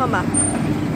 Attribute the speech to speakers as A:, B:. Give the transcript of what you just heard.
A: reclamar.